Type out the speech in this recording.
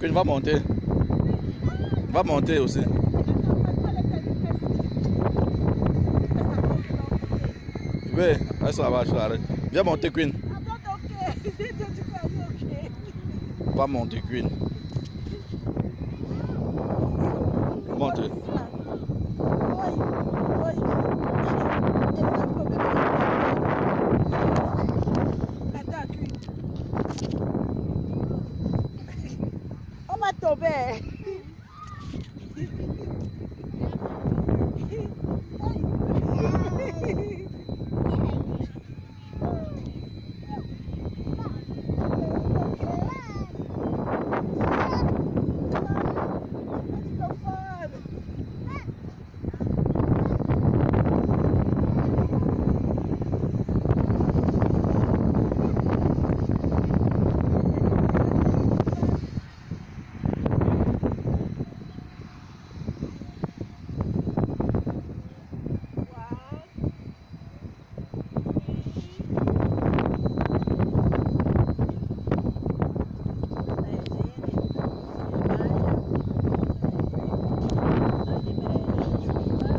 Queen va monter. Va monter aussi. Oui, elle ça va, je l'arrête. Viens monter, Queen. Va monter, Queen. Muito bem.